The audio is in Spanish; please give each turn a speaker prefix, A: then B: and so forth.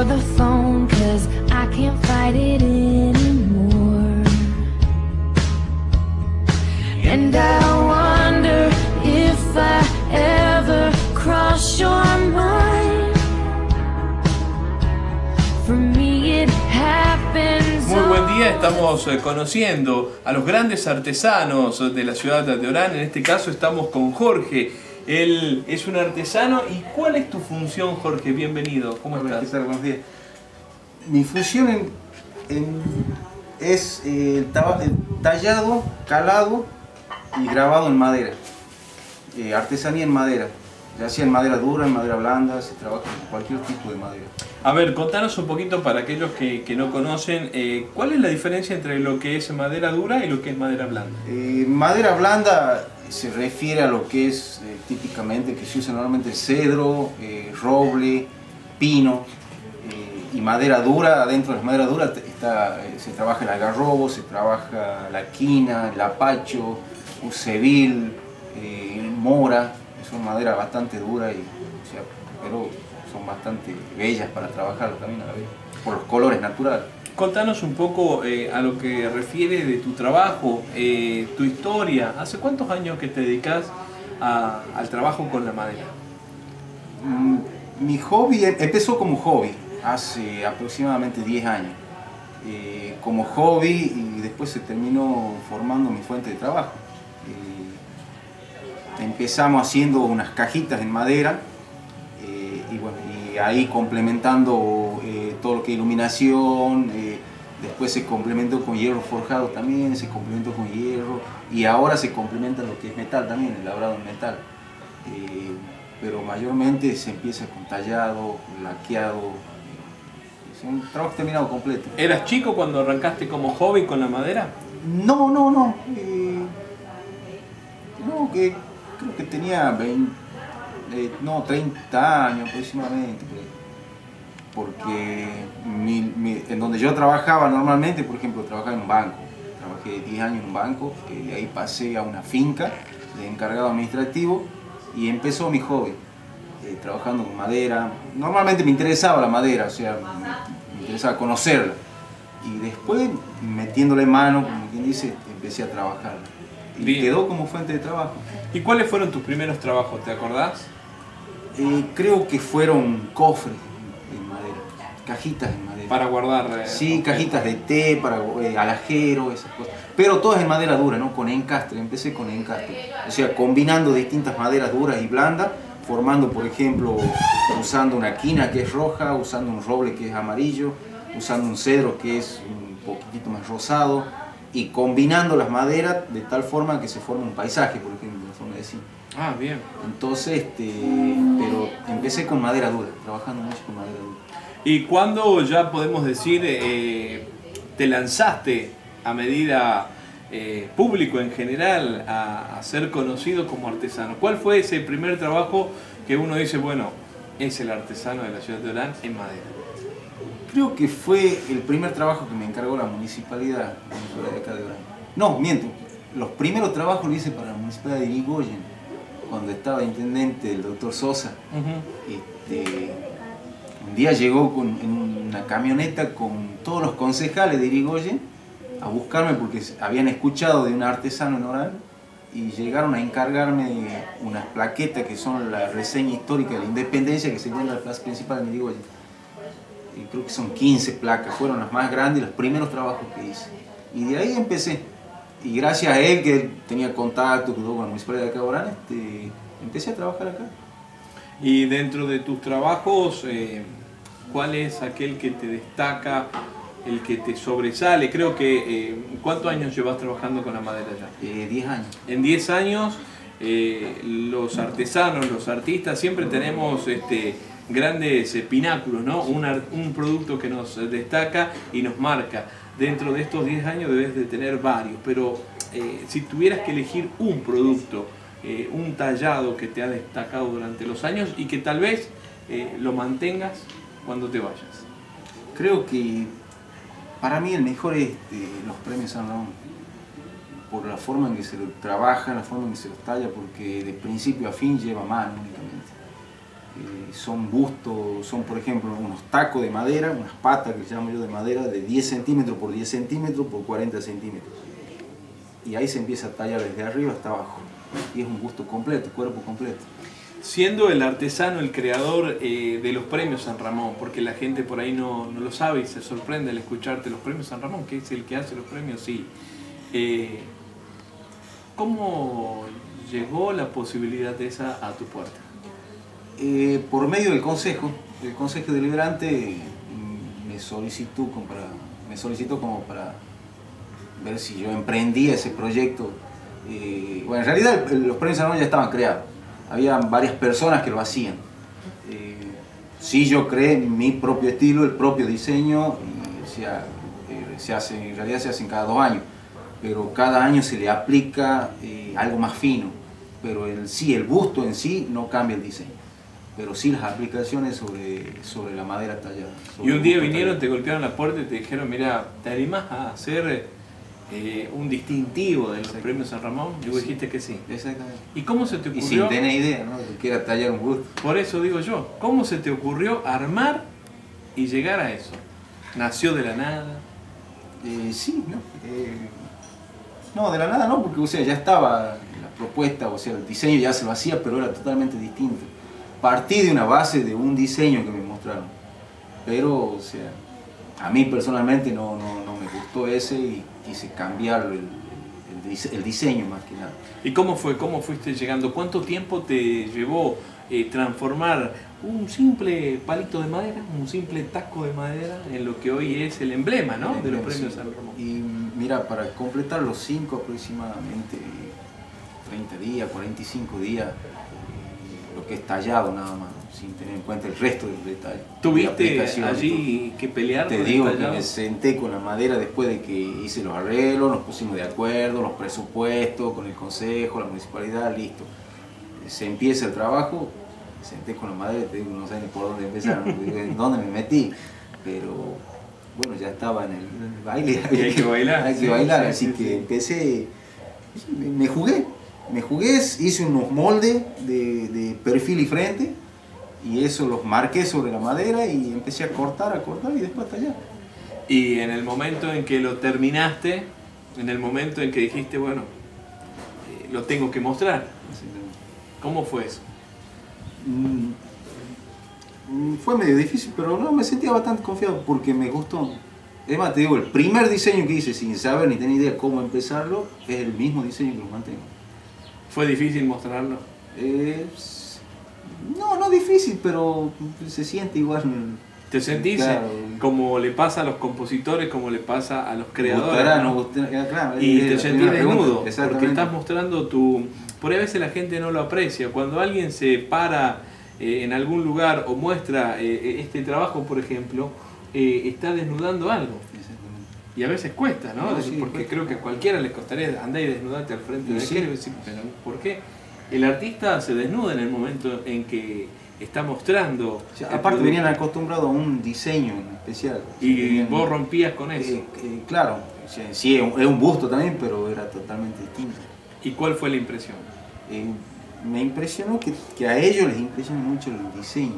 A: for the phone, cause I can't fight it anymore. And I wonder if I ever cross your mind. For me, it happens.
B: Muy buen día, estamos eh, conociendo a los grandes artesanos de la ciudad de Orán. En este caso estamos con Jorge. Él es un artesano. ¿Y cuál es tu función, Jorge? Bienvenido. ¿Cómo
C: Hola, ¿qué
B: estás?
C: tal? Buenos días. Mi función en- en- es eh, tallado, calado y grabado en madera. Eh, artesanía en madera. Ya sea en madera dura, en madera blanda, se trabaja en cualquier tipo de madera.
B: A ver, contanos un poquito para aquellos que, que no conocen, eh, ¿cuál es la diferencia entre lo que es madera dura y lo que es madera blanda?
C: Madera blanda se refiere a lo que es eh, típicamente que se usa normalmente cedro, eh, roble, pino eh, y madera dura. Adentro de la madera dura te- está, se trabaja el algarrobo, se trabaja la quina, el apacho, usebil, eh, mora. Son madera bastante dura y, pero son bastante bellas para trabajar también a la vez, por los colores naturales.
B: Contanos un poco eh, a lo que refiere de tu trabajo, eh, tu historia. ¿Hace cuántos años que te dedicas al trabajo con la madera?
C: Mm, Mi hobby em- empezó como hobby hace aproximadamente 10 años. Eh, como hobby y después se terminó formando mi fuente de trabajo. Empezamos haciendo unas cajitas en madera y, bueno, y ahí complementando todo lo que iluminación. Después se complementó con hierro forjado también, se complementó con hierro y ahora se complementa lo que es metal también, el labrado en metal. Eh, pero mayormente se empieza con tallado, laqueado. eh, Es un trabajo terminado completo.
B: ¿Eras chico cuando arrancaste como hobby con la madera?
C: No, no, no. eh, no, que creo que tenía 20, eh, no, 30 años aproximadamente. Porque mi- mi- en donde yo trabajaba normalmente, por ejemplo, trabajaba en un banco. Trabajé 10 años en un banco, eh, de ahí pasé a una finca de encargado administrativo y empezó mi hobby, eh, trabajando con madera. Normalmente me interesaba la madera, o sea, me, me interesaba conocerla. Y después, metiéndole mano, como quien dice, empecé a trabajar. Y
B: Bien.
C: quedó como fuente de trabajo.
B: ¿Y cuáles fueron tus primeros trabajos? ¿Te acordás?
C: Eh, creo que fueron cofres cajitas en madera.
B: Para guardar. eh,
C: Sí, cajitas de té, para eh, alajero, esas cosas. Pero todas en madera dura, ¿no? Con encastre, empecé con encastre. O sea, combinando distintas maderas duras y blandas, formando, por ejemplo, usando una quina que es roja, usando un roble que es amarillo, usando un cedro que es un poquitito más rosado, y combinando las maderas de tal forma que se forma un paisaje, por ejemplo, la forma de decir.
B: Ah, bien.
C: Entonces, este, pero empecé con madera dura, trabajando mucho con madera dura.
B: ¿Y cuándo ya podemos decir eh, te lanzaste a medida eh, público en general a, a ser conocido como artesano? ¿Cuál fue ese primer trabajo que uno dice, bueno, es el artesano de la ciudad de Orán en madera?
C: Creo que fue el primer trabajo que me encargó la municipalidad de acá de Orán. No, miento. Los primeros trabajos los hice para la municipalidad de Irigoyen, cuando estaba intendente el doctor Sosa. Este, un día llegó con, en una camioneta con todos los concejales de Irigoyen a buscarme porque habían escuchado de un artesano en Orán y llegaron a encargarme unas plaquetas que son la reseña histórica de la independencia que se encuentra en la plaza principal de Irigoyen creo que son 15 placas, fueron las más grandes, los primeros trabajos que hice. Y de ahí empecé. Y gracias a él, que tenía contacto con la municipalidad de acá de Orán, este, empecé a trabajar acá.
B: Y dentro de tus trabajos, eh, ¿cuál es aquel que te destaca, el que te sobresale? Creo que, eh, ¿cuántos años llevas trabajando con la madera ya?
C: Eh, 10 años.
B: En 10 años, eh, los artesanos, los artistas, siempre tenemos este, grandes eh, pináculos, ¿no? Un, producto que nos destaca y nos marca. Dentro de estos 10 años debes de tener varios, pero eh, si tuvieras que elegir un producto, eh, un tallado que te ha destacado durante los años y que tal vez eh, lo mantengas cuando te vayas.
C: Creo que para mí el mejor es este, los premios San Ramón. por la forma en que se lo trabaja, la forma en que se lo talla, porque de principio a fin lleva mano únicamente. Eh, son bustos, son por ejemplo unos tacos de madera, unas patas que llamo yo de madera, de 10 centímetros por 10 centímetros por 40 centímetros. Y ahí se empieza a tallar desde arriba hasta abajo. Y es un busto completo, cuerpo completo.
B: Siendo el artesano el creador eh, de los premios San Ramón, porque la gente por ahí no, no, lo sabe y se sorprende al escucharte los premios San Ramón, que es el que hace los premios, sí. Eh, ¿Cómo llegó la posibilidad de esa a tu puerta?
C: Eh, por medio del consejo, el consejo deliberante mm, me solicitó como para, me solicitó como para ver si yo emprendía ese proyecto. Eh, bueno, en realidad los premios San ya estaban creados había varias personas que lo hacían. Eh, sí, yo creé mi propio estilo, el propio diseño, y se, eh, se hace, en realidad se hacen cada dos años, pero cada año se le aplica eh, algo más fino, pero el, sí, el busto en sí no cambia el diseño, pero sí las aplicaciones sobre, sobre la madera tallada.
B: Y un día vinieron, tallado. te golpearon la puerta y te dijeron, mira, ¿te animas a hacer eh, un distintivo de los premios San Ramón y vos dijiste que sí.
C: Exactamente.
B: ¿Y cómo se te ocurrió?
C: Y sin tener idea, ¿no? Que era tallar un busto.
B: Por eso digo yo, ¿cómo se te ocurrió armar y llegar a eso? ¿Nació de la nada?
C: Eh, sí, ¿no? Eh, no, de la nada no, porque o sea, ya estaba la propuesta, o sea, el diseño ya se lo hacía, pero era totalmente distinto. Partí de una base de un diseño que me mostraron, pero, o sea, a mí personalmente no, no, no me gustó ese y quise cambiarlo, el, el, el, diseño más que nada.
B: ¿Y cómo fue? ¿Cómo fuiste llegando? ¿Cuánto tiempo te llevó eh, transformar un simple palito de madera, un simple taco de madera en lo que hoy es el emblema, ¿no?
C: El
B: de los premios
C: sí.
B: San Ramón?
C: Y mira, para completar los 5 aproximadamente, 30 días, 45 días, lo que es tallado nada más, sin tener en cuenta el resto del detalle.
B: ¿Tuviste allí que pelear
C: Te digo que me senté con la madera después de que hice los arreglos, nos pusimos de acuerdo, los presupuestos, con el consejo, la municipalidad, listo. Se empieza el trabajo, me senté con la madera, te digo, no sé ni por dónde empezar, dónde me metí, pero bueno, ya estaba en el, en el baile.
B: Hay que bailar,
C: Hay que bailar,
B: sí,
C: así
B: sí,
C: que
B: sí.
C: empecé, me jugué, me jugué, hice unos moldes de, de perfil y frente, y eso los marqué sobre la madera y empecé a cortar, a cortar y después a tallar.
B: Y en el momento en que lo terminaste, en el momento en que dijiste, bueno, eh, lo tengo que mostrar, ¿cómo fue eso?
C: Mm, mm, Fue medio difícil, pero no, me sentía bastante confiado porque me gustó. Es más, te digo, el primer diseño que hice sin saber ni tener idea cómo empezarlo es el mismo diseño que lo mantengo.
B: ¿Fue difícil mostrarlo?
C: Es- no, no difícil, pero se siente igual.
B: ¿Te sentís
C: Claro.
B: como le pasa a los compositores, como le pasa a los creadores?
C: Gustará,
B: ¿no?
C: gustará, claro,
B: Y te sentís
C: primera pregunta.
B: desnudo, porque estás mostrando tu... Por ahí a veces la gente no lo aprecia. Cuando alguien se para eh, en algún lugar o muestra eh, este trabajo, por ejemplo, eh, está desnudando algo. Y a veces cuesta, ¿no?
C: No, sí,
B: Porque creo que a cualquiera le costaría andar y desnudarte al frente de
C: sí.
B: aquel y decir, pero ¿por qué? El artista se desnuda en el momento en que está mostrando.
C: O sea, aparte
B: producto.
C: venían acostumbrados a un diseño en especial.
B: Y
C: Venían-
B: vos rompías con eso.
C: Eh, eh, claro, sí, es un, es un busto también, pero era totalmente distinto.
B: ¿Y cuál fue la impresión?
C: Eh, me impresionó que, que a ellos les impresiona mucho el diseño.